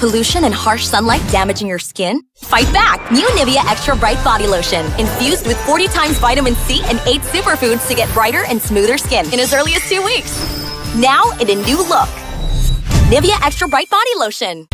Pollution and harsh sunlight damaging your skin? Fight back! New Nivea Extra Bright Body Lotion. Infused with 40 times vitamin C and 8 superfoods to get brighter and smoother skin in as early as two weeks. Now in a new look. Nivea Extra Bright Body Lotion.